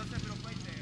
no se preocupe.